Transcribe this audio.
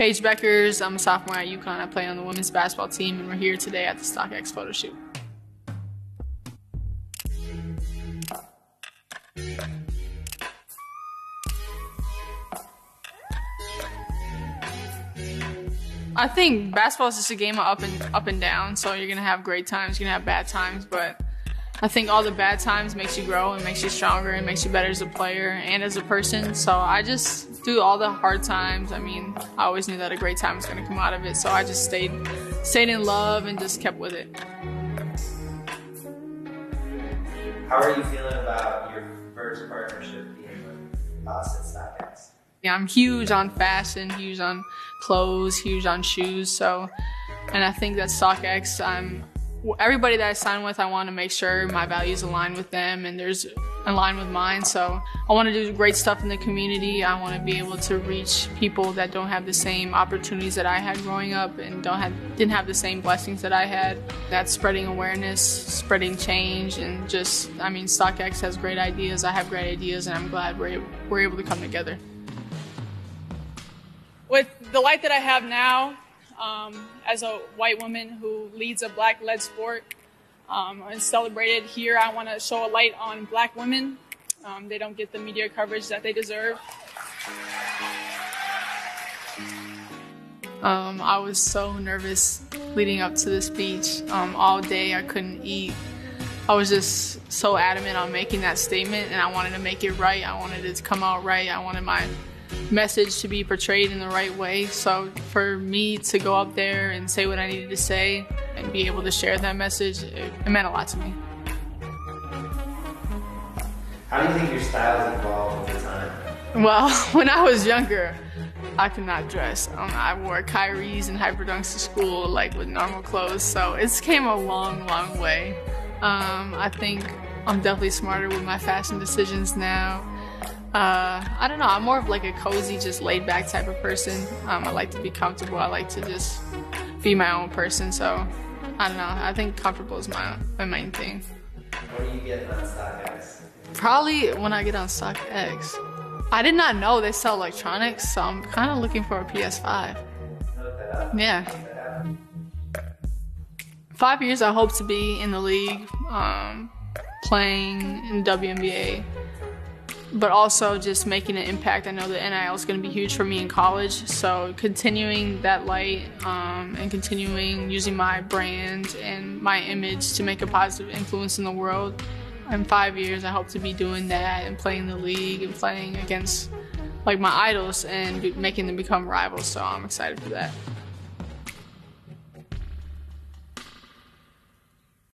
Paige Bueckers. I'm a sophomore at UConn. I play on the women's basketball team, and we're here today at the StockX photo shoot. I think basketball is just a game of up and up and down. So you're gonna have great times, you're gonna have bad times, but I think all the bad times makes you grow and makes you stronger and makes you better as a player and as a person. So I just through all the hard times. I mean, I always knew that a great time was gonna come out of it. So I just stayed stayed in love and just kept with it. How are you feeling about your first partnership being with us at StockX? Yeah, I'm huge on fashion, huge on clothes, huge on shoes. So, and I think that StockX, I'm everybody that I sign with, I want to make sure my values align with them and there's align with mine. So I want to do great stuff in the community. I want to be able to reach people that don't have the same opportunities that I had growing up and don't have didn't have the same blessings that I had. That's spreading awareness, spreading change, and just I mean, StockX has great ideas. I have great ideas, and I'm glad we're we're able to come together with the light that I have now, um, as a white woman who leads a black led sport um, and celebrated here, I want to show a light on black women. Um, they don't get the media coverage that they deserve. Um, I was so nervous leading up to the speech. Um, all day I couldn't eat. I was just so adamant on making that statement and I wanted to make it right. I wanted it to come out right. I wanted my message to be portrayed in the right way. So for me to go up there and say what I needed to say and be able to share that message, it, it meant a lot to me. How do you think your style has evolved over time? Well, when I was younger, I could not dress. Um, I wore Kyrie's and Hyperdunks to school, like with normal clothes. So it's came a long, long way. Um, I think I'm definitely smarter with my fashion decisions now. Uh, I don't know. I'm more of like a cozy, just laid back type of person. Um, I like to be comfortable. I like to just be my own person. So I don't know. I think comfortable is my, my main thing. What are you getting on StockX? Probably when I get on StockX. I did not know they sell electronics, so I'm kind of looking for a PS5. Yeah. Five years, I hope to be in the league, um, playing in WNBA but also just making an impact. I know that NIL is going to be huge for me in college, so continuing that light um, and continuing using my brand and my image to make a positive influence in the world. In five years, I hope to be doing that and playing the league and playing against like my idols and making them become rivals. So I'm excited for that.